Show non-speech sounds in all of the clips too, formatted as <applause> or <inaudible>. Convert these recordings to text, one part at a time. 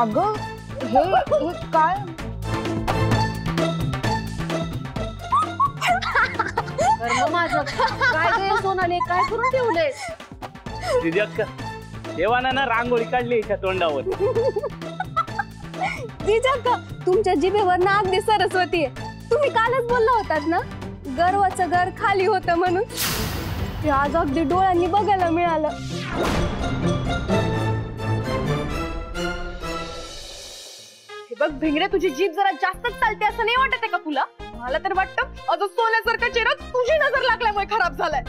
अगं हे हे काय कर्म माझं काय काय करून ठेवले दीदी अक्का देवाना ना रांगोळी काढली तोंडावर. तुमच्या जिभेवर ना अगदी सरस्वती आहे. तुम्ही कालच बोलला होतात ना? गर्वाचं घर खाली होतं म्हणून. ते आज अगदी डोळ्यांनी बघायला मिळालं. बघ भिंगरे तुझी जीभ जरा जास्तच चालते असं नाही वाटत आहे का तुला? मला तर वाटतं अजून सोन्यासारखा चेहरा तुझी नज़र लागल्यामुळे खराब झालाय.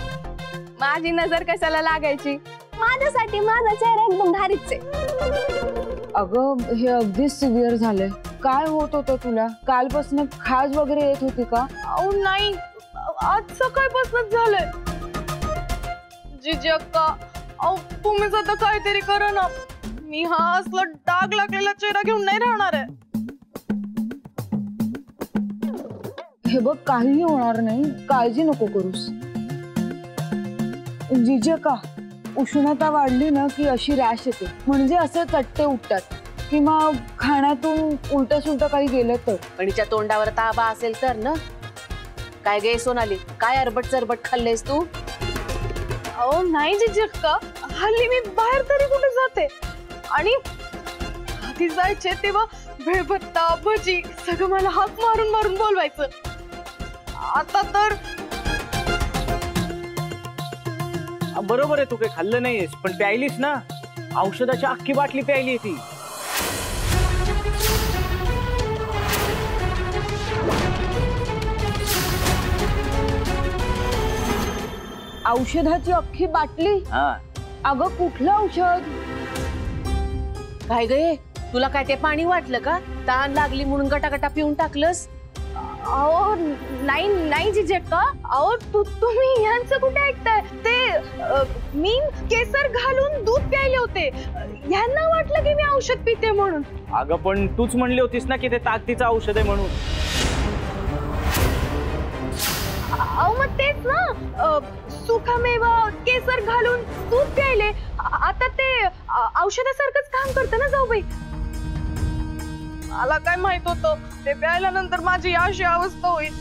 माझी नज़र कशाला लागायची? माझ्यासाठी माझा चेहरा एकदम भारीच आहे. अगं हे सिव्हिअर झालंय. काय होत होतं तुला? कालपासून खाज वगैरे येत होती का? अहो नाही. आज सकाळपासूनच झालंय. जिजी अक्का अहो तुम्हीच आता काहीतरी करा ना. मी हा असला डाग लागलेला चेहरा घेऊन नाही राहणार आहे. हे बघ काहीही होणार नाही. काळजी नको करूस. जिजे का उष्णता वाढली ना की अशी रॅश येते. म्हणजे असे चट्टे उठतात. किंवा खाण्यातून उलट सुलट काही गेलं तर. पण हिच्या तोंडावर ताबा असेल तर ना? काय गे सोनाली काय अरबट चरबट खाल्लेस तू? अहो नाही जिजे का. हल्ली मी बाहेर तरी कुठे जाते. आणि आधी जायचे तेव्हा भेळभत्ता भजी सगळं मला हाक मारून मारून बोलवायचं. आता तर. बरोबर आहे तू काही खाल्लं नाहीस पण प्यायलीस ना. औषधाची अख्खी बाटली प्यायली ती. औषधाची अख्खी बाटली? हा. अगं कुठलं औषध? काय गे तुला काय ते पाणी वाटलं का? ताण लागली म्हणून गटागटा पिऊन टाकलंस? अहो नाही नाही जिजेक्का. अहो तू तुम्ही यांचं कुठे ऐकताय? ते अ, मी केसर घालून दूध प्यायले होते. यांना वाटलं की मी औषध पिते म्हणून. अगं पण तूच म्हणली होतीस ना की ते ताकदीचं औषध आहे म्हणून. अहो मग तेच ना. अ, सुकामेवा केसर घालून दूध प्यायले. आ- आता ते अ, औषधासारखंच काम करतं ना जाऊबाई. मला काय माहित होतं? ते प्यायल्यानंतर माझी अशी अवस्था होईल.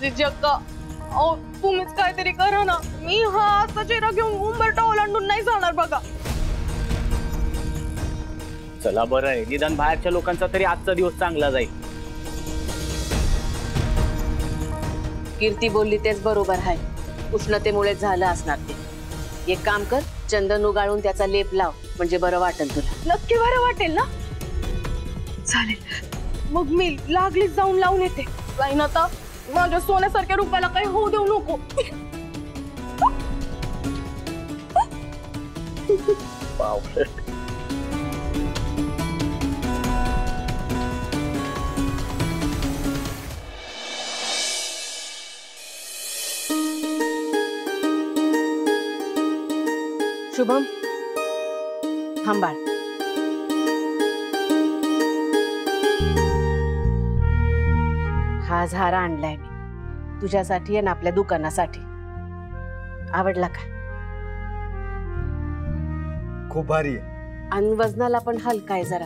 जिजी अक्का अहो तुम्हीच काहीतरी करा ना. मी हा असा चेहरा घेऊन उंबरटा ओलांडून नाही जाणार बघा. चला बरं आहे निदान बाहेरच्या लोकांचा तरी आजचा दिवस चांगला जाईल. कीर्ती बोलली तेच बरोबर आहे. उष्णतेमुळे झालं असणार ते. एक काम कर चंदन उगाळून त्याचा लेप लाव म्हणजे बरं वाटेल तुला. नक्की बरं वाटेल ना? चालेल. मग मी लागलीच जाऊन लावून येते. जाईन आता माझ्या सोन्यासारख्या रूपाला काही होऊ देऊ नको. शुभम थांबाळ हा झारा आणलाय मी. तुझ्यासाठी आणि आपल्या दुकानासाठी. आवडला का? खूप भारी आहे. आणि वजनाला पण हलका आहे जरा.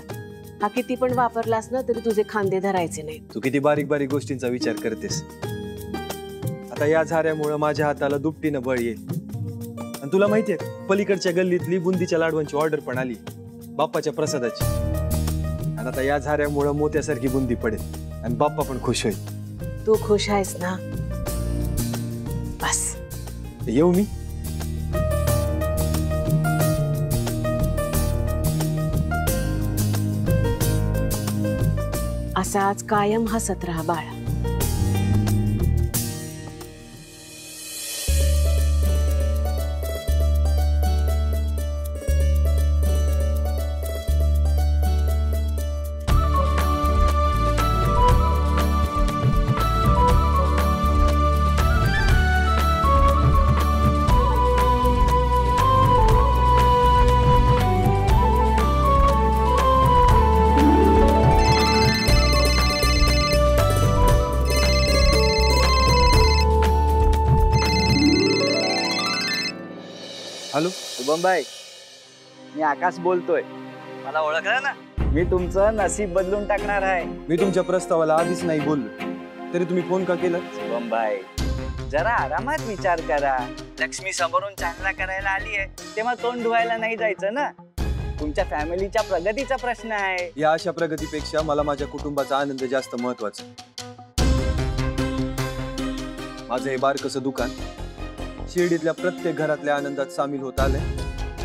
हा किती पण वापरलास ना तरी तुझे खांदे धरायचे नाही तू किती बारीक बारीक गोष्टींचा विचार करतेस. आता या झाऱ्यामुळं माझ्या हाताला दुपटीनं बळ येईल. आणि तुला माहितीये पलीकडच्या गल्लीतली बुंदीच्या लाडवांची ऑर्डर पण आली. बाप्पाच्या प्रसादाची. आणि आता या झाऱ्यामुळं मोत्यासारखी बुंदी पडेल. आणि बाप्पा पण खुश होईल. तू खुश है ना? बस. ये मी? असा आज कायम हसत राहा बाळा. शुभम भाई मी आकाश बोलतोय. मला ओळखलं ना? मी तुमचं नसीब बदलून टाकणार आहे. मी तुमच्या प्रस्तावाला आधीच नाही बोललो. तरी तुम्ही फ़ोन का केला बंबाई जरा आरामात विचार करा. लक्ष्मी समोरून चांगला करायला आली आहे तेव्हा तोंड धुवायला नाही जायचं ना? तुमच्या फॅमिलीच्या प्रगतीचा प्रश्न आहे. या अशा प्रगतीपेक्षा मला माझ्या कुटुंबाचा आनंद जास्त महत्वाचा माझं हे बारकसं दुकान शिर्डीतल्या प्रत्येक घरातल्या आनंदात सामील होत आलंय.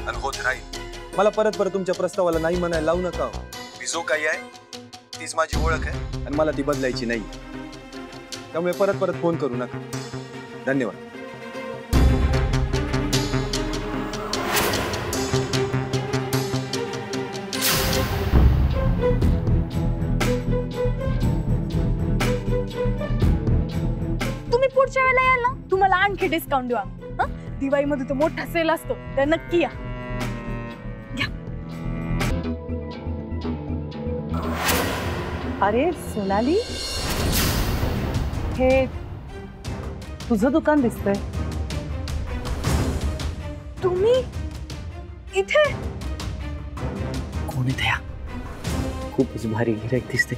आणि होत राहील मला परत परत तुमच्या प्रस्तावाला नाही म्हणायला लावू नका. मी जो काही आहे तीच माझी ओळख आहे. आणि मला ती बदलायची नाही. त्यामुळे परत परत फ़ोन करू नका. धन्यवाद. तुम्ही पुढच्या वेळेला याल ना? तुम्हाला आणखी डिस्काउंट देऊ आम्ही. दिवाळीमध्ये तो मोठा सेल असतो. तर नक्की या. अरे सोनाली? हे तुझं दुकान दिसतंय. तुम्ही इथे? कोणी खूपच भारी गिराईक दिसते.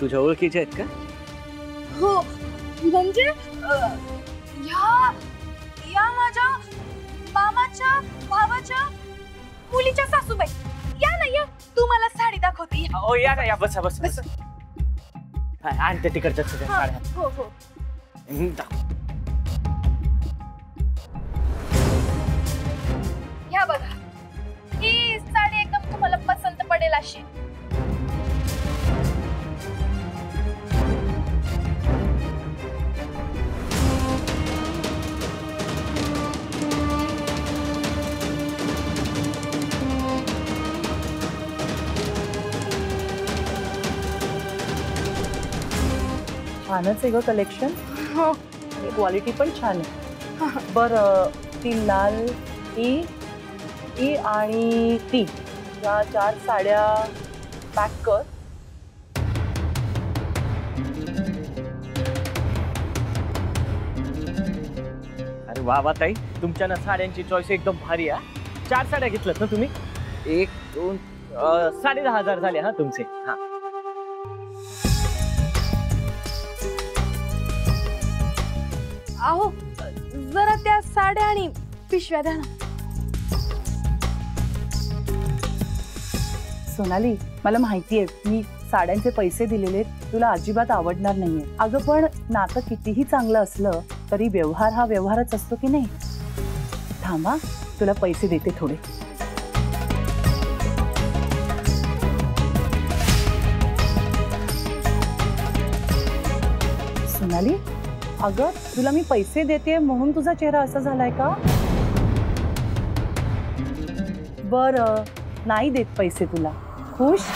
तुझ्या आहेत का? हो म्हणजे अं, ह्या या माझ्या मामाच्या भावाच्या मुलीच्या सासूबाई. या ना या. तुम्हाला साडी दाखवते या. ना या. बसा बस. बस. आणते तिकडच्या सगळ्या साड्या. हो हो. हम्म, दाखव. ह्या बघा. ही साडी एकदम तुम्हाला पसंत पडेल अशी. छानच आहे ग कलेक्शन हो. क्वालिटी पण छान आहे. बर ती लाल ई ई आणि ती या चार साड्या पॅक कर. अरे वा वा ताई तुमच्या ना साड्यांची चॉईस एकदम भारी आहे चार साड्या घेतल्यात ना तुम्ही? एक दोन साडे दहा हज़ार झाले हा तुमचे. हा. अहो जरा त्या साड्या आणि पिशव्या द्या ना. सोनाली, मला माहिती आहे मी साड्यांचे पैसे दिलेले तुला अजिबात आवडणार नाहीये. अगं, पण नातं कितीही चांगलं असलं, तरी व्यवहार हा व्यवहारच असतो की नाही? थांबा, तुला पैसे देते थोडे. सोनाली अगं, तुला मी पैसे देते म्हणून तुझा चेहरा असा झालाय का? बर, नाही देत पैसे तुला. खुश?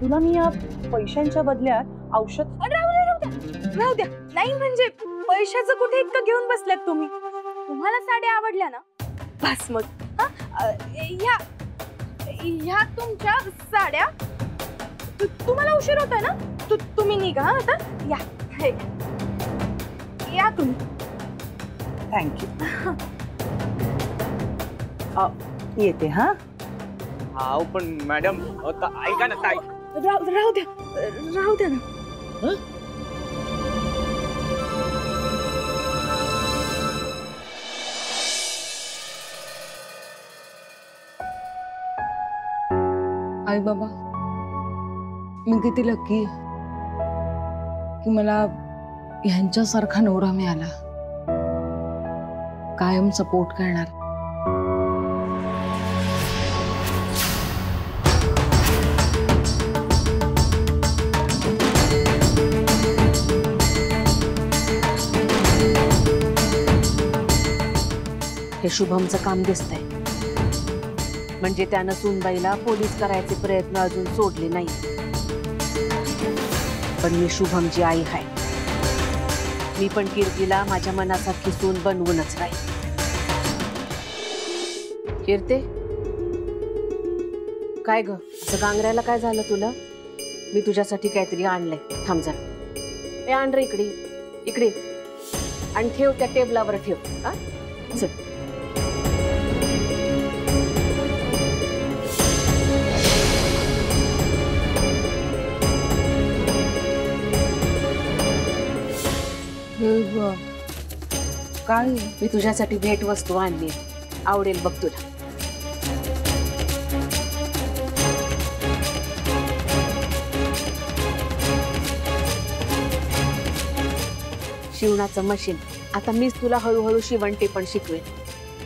तुला मी या पैशांच्या बदल्यात औषध राहू द्या नाही म्हणजे, पैशाचं कुठे इतकं घेऊन बसल्यात तुम्ही? तुम्हाला साड्या आवडल्या ना? बस मग. ह्या ह्या तुमच्या साड्या तुम्हाला उशीर होतोय ना? तु- तुम्ही निघा आता. या. हे. या तुम्ही. थँक्यू <laughs> येते हा? हा पण मॅडम आता ऐका ना ताई. राहू राहू द्या. राहू द्या ना. आई बाबा मी किती लकी की मला नवरा मिळाला. कायम सपोर्ट करणार. हे शुभमचं काम म्हणजे त्यानं सुनबाईला पोलीस करायचे प्रयत्न अजून सोडले नाही पण मी शुभमची आई आहे. मी पण कीर्तीला माझ्या मनासारखी सून बनवूनच राहील कीर्ते? काय ग? असं गांगऱ्याला काय झालं तुला? मी तुझ्यासाठी काहीतरी आणलंय. थांब जरा. ए, आण रे इकडे. इकडे. आणि ठेव त्या टेबलावर ठेव. हा? चल. ग. काय? मी तुझ्यासाठी भेट वस्तू आणली आवडेल बघ तुला. शिवणाचं मशीन. आता मीच तुला हळूहळू शिवणते पण शिकवेन.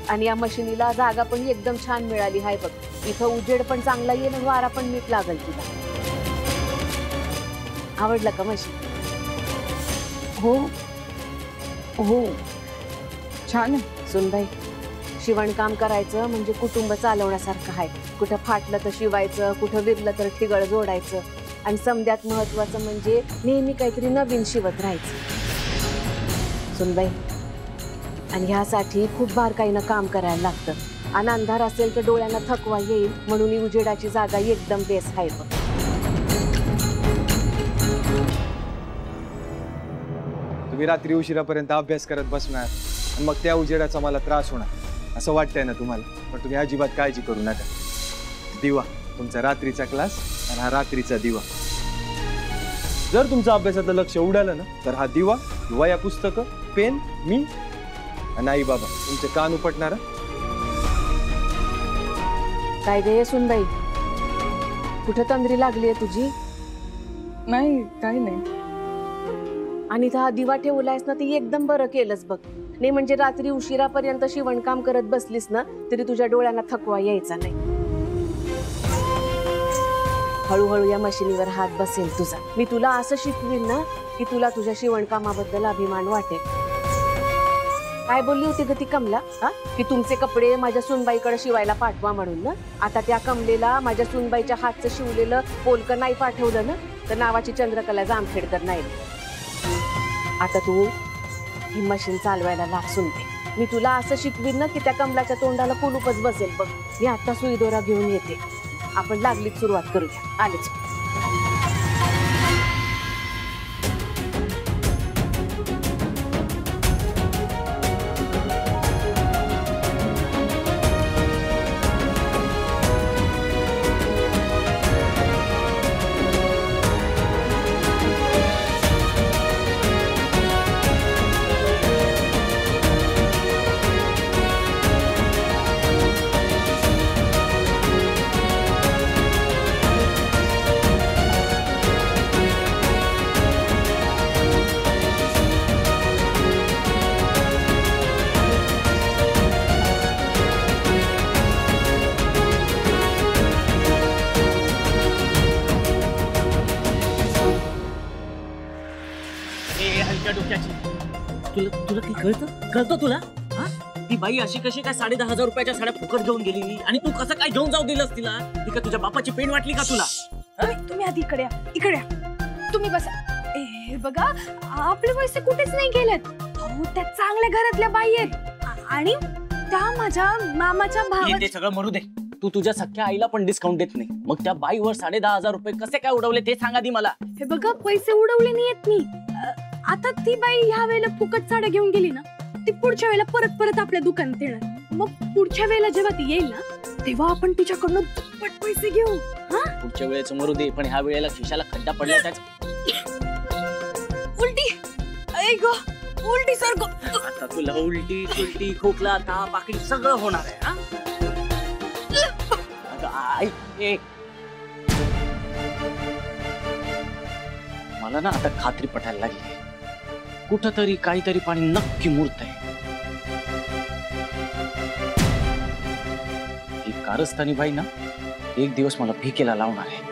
आणि या मशिनीला जागा पण एकदम छान मिळाली हाय बघ. इथं उजेड पण चांगला येईल आणि वारा पण नीट लागल तुला. आवडलं का मशीन? हो. हो. छान सुनबाई, शिवणकाम करायचं म्हणजे कुटुंब चालवण्यासारखं आहे. कुठं फाटलं तर शिवायचं, कुठं विरलं तर ठिगळ जोडायचं. आणि समद्यात महत्वाचं म्हणजे नेहमी काहीतरी नवीन शिवत राहायचं. सुनबाई, आणि ह्यासाठी खूप बारकाईनं काम करायला लागतं. आणि अंधार असेल तर डोळ्यांना थकवा येईल, म्हणून उजेडाची जागा एकदम बेस आहे तुम्ही रात्री उशिरापर्यंत अभ्यास करत बसणार. आणि मग त्या उजेडाचा मला त्रास होणार. असं वाटतंय ना तुम्हाला? पण तुम्ही अजिबात काळजी करू नका. दिवा. तुमचा रात्रीचा क्लास आणि हा रात्रीचा दिवा. जर तुमचं अभ्यासातलं लक्ष उडालं ना तर हा दिवा किंवा या पुस्तकं पेन मी आणि आई बाबा तुमचे कान उपटणारा काय गे सुनबाई कुठं तंद्री लागली आहे तुझी? नाही काही नाही. आणि हा ना, ती एकदम बरं केलंच बघ. नाही म्हणजे रात्री उशिरापर्यंत शिवणकाम करत बसलीस ना, तरी तुझ्या डोळ्यांना थकवा यायचा नाही. हळूहळू या मशिनीवर बसेल तुझा. मी तुला शिकवीन ना, की तुला तुझ्या शिवणकामाबद्दल अभिमान वाटेल. काय बोलली होती ग कमला? हा? की तुमचे कपडे माझ्या सुनबाईकडे शिवायला पाठवा म्हणून ना? आता त्या कमलेला माझ्या सुनबाईच्या हातचं शिवलेलं पोलकं नाही पाठवलं ना? तर नावाची चंद्रकला जामखेडकर नाही. आता तू ही मशीन चालवायला लाग सुनते मी तुला असं शिकवीन ना की त्या कमलाच्या तोंडाला कुलूपच बसेल बघ. मी आता सुईदोरा घेऊन येते. आपण लागलीच सुरुवात करूया. आलेच. कळतं तुला? हा? ती बाई अशी कशी काय साडे दहा हज़ार रुपयाच्या साड्या फुकट घेऊन गेली? आणि तू कसं काय घेऊन जाऊ दिलंस तिला? ती का तुझ्या बापाची पेन वाटली का तुला? तुम्ही तुम्ही आधी इकडे या. इकडे या. तुम्ही बसा. ए हे बघा आपले पैसे कुठेच नाही गेलेत. अहो त्या चांगल्या घरातल्या बाई आहेत. आ- आणि त्या माझ्या मामाच्या हे सगळं मरू दे. तू तुझ्या सख्या आईला पण डिस्काउंट देत नाही. मग त्या बाईवर साडे दहा हज़ार रुपये कसे काय उडवले ते सांगा दी मला. हे बघा पैसे उडवले नाहीयेत मी. अ, आता ती बाई ह्या वेळेला फुकट साड्या घेऊन गेली ना? ती पुढच्या वेळेला परत परत आपल्या दुकानात येणार. मग पुढच्या वेळेला जेव्हा ती येईल ना तेव्हा आपण तिच्याकडनं दुप्पट पैसे घेऊ. पुढच्या वेळेचं मरू दे पण ह्या वेळेला खिशाला खड्डा पडला त्याच उलटी. ऐ ग उलटी सर आता तुला उलटी सुलटी खोकला ताप आकडी सगळं होणार आहे हा? मला ना आता खात्री पटायला लागली. कुठंतरी काहीतरी पाणी नक्की मुरत आहे कारस्थानी बाई ना? एक दिवस मला भिकेला लावणार आहे.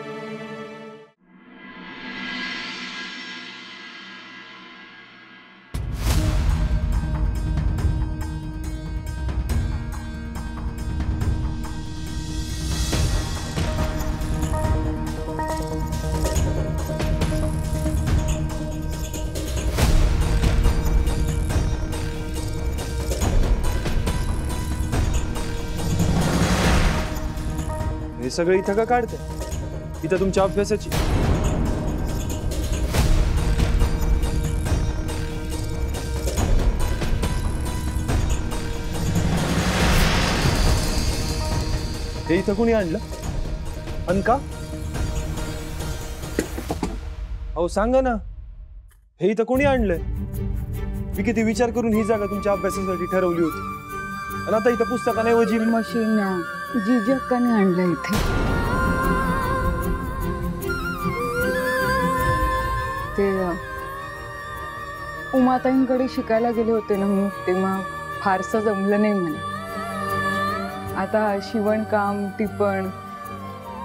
सगळं इथं का काढते? इथं तुमच्या अभ्यासाची. हे इथं कुणी आणलं? सांगा ना. हे इथं विचार करून ही जागा तुमच्या अभ्यासासाठी ठरवली होती. आणि मशीन जीजी अक्काने आणलं इथे ते उमाताईंकडे शिकायला गेले होते ना मी तेव्हा फारसं जमलं नाही मला. आता शिवणकाम टिपण,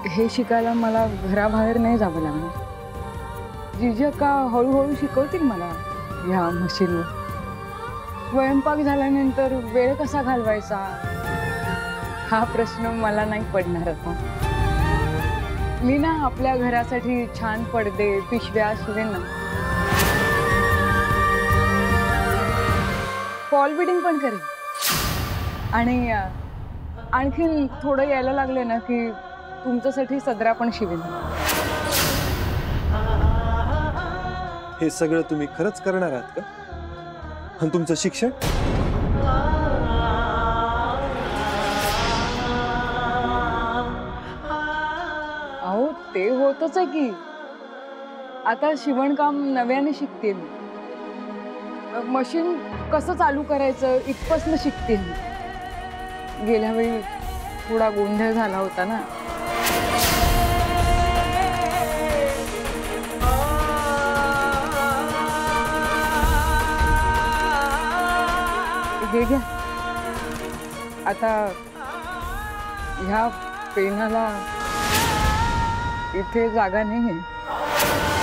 हे शिकायला मला घराबाहेर नाही जावं लागणार. जीजी अक्का हळूहळू शिकवतील मला ह्या मशीनवर? स्वयंपाक झाल्यानंतर वेळ कसा घालवायचा? हा प्रश्न मला नाही पडणार आता. मी ना आपल्या घरासाठी छान पडदे, पिशव्या शिवेन ना. फॉल बिडिंग पण करेन. आणि आणखीन थोडं यायला लागले ना की तुमच्यासाठी सदरा पण शिवेन. हे सगळं तुम्ही खरंच करणार आहात का? आणि तुमचं शिक्षण? ते होतच आहे की. आता शिवणकाम नव्याने शिकते मशीन कसं चालू करायचं, इथपासनं शिकते गेल्या वेळी थोडा गोंधळ झाला होता ना. हे घ्या. आता ह्या पेनाला इथे जागा नाही आहे.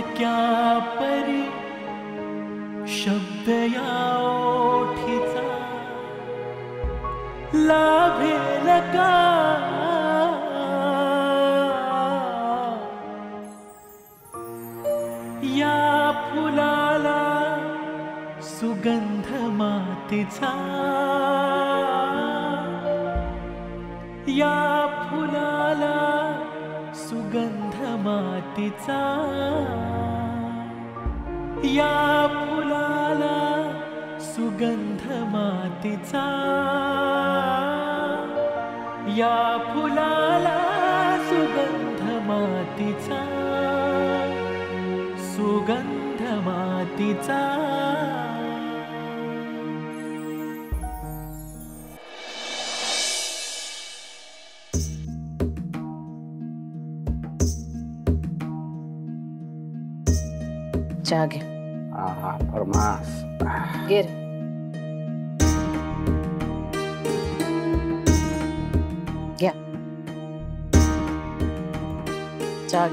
क्या परी शब्द या ओठीचा? लाभेल का? या फुलाला सुगंध मातीचा. या फुलाला सुगंध मातीचा. या फुलाला सुगंध मातीचा. या फुलाला सुगंध मातीचा. सुगंध मातीचा. चहा घे आहा फरमास घे रे. घ्या चहा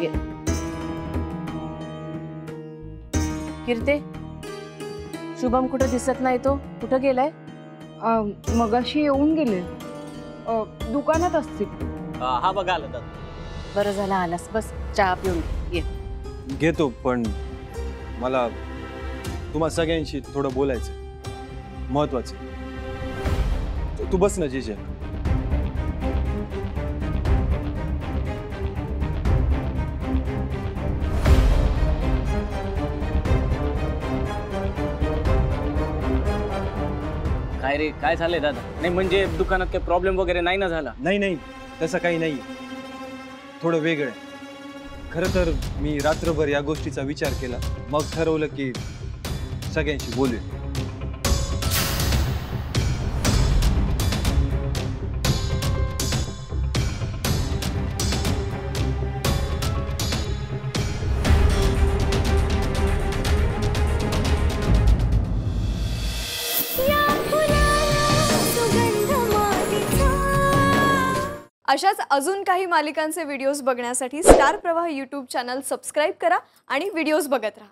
शुभम कुठं दिसत नाही तो? कुठं गेलाय? अ, मगाशी येऊन गेले. अ, दुकानात असतील हा बघा आलं बरं झालं आलास. बस चहा पिऊन घे. ये. घेतो पण मला तुम्हा सगळ्यांशी थोडं बोलायचं महत्वाचं तू- बस ना जिजे काय रे काय झालंय दादा? नाही म्हणजे दुकानात काही प्रॉब्लेम वगैरे नाही ना झाला? नाही नाही. तसं काही नाही. थोडं वेगळं आहे. खरं तर मी रात्रभर या गोष्टीचा विचार केला. मग ठरवलं की सगळ्यांशी बोलूया अशाच अजून काही मालिकांचे व्हिडिओज बघण्यासाठी Star Pravah YouTube channel subscribe करा आणि व्हिडिओज बघत राहा.